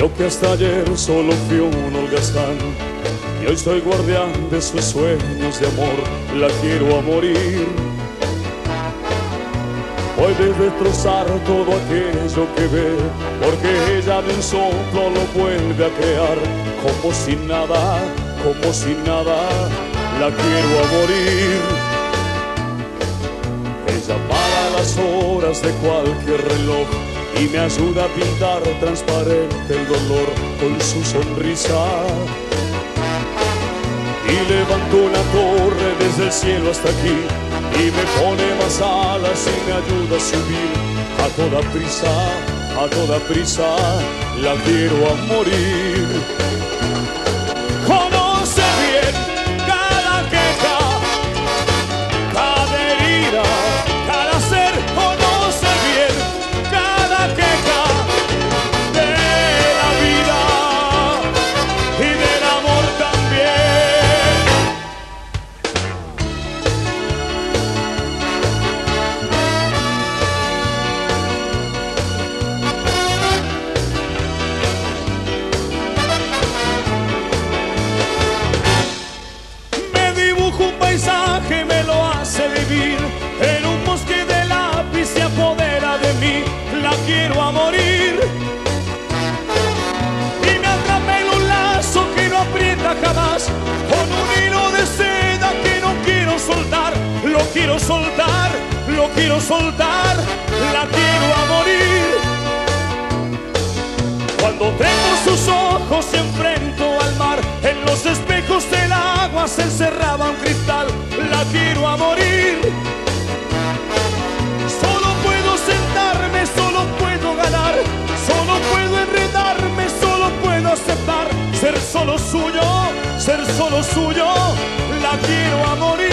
Yo que hasta ayer solo fui un holgazán y hoy soy guardián de sus sueños de amor, la quiero a morir. Puede destrozar todo aquello que ve, porque ella de un soplo lo vuelve a crear, como si nada, como si nada, la quiero a morir. Ella para las horas de cualquier reloj y me ayuda a pintar transparente el dolor con su sonrisa. Y levanto una torre desde el cielo hasta aquí y me pone más alas y me ayuda a subir a toda prisa, a toda prisa, la quiero a morir. Paisaje, me lo hace vivir. En un bosque de lápiz se apodera de mí. La quiero a morir. Y me atrapa en un lazo que no aprieta jamás. Con un hilo de seda que no quiero soltar. Lo quiero soltar, lo quiero soltar. La quiero a morir. Cuando tengo sus ojos y quiero a morir. Solo puedo sentarme, solo puedo ganar, solo puedo enredarme, solo puedo aceptar ser solo suyo, ser solo suyo, la quiero a morir.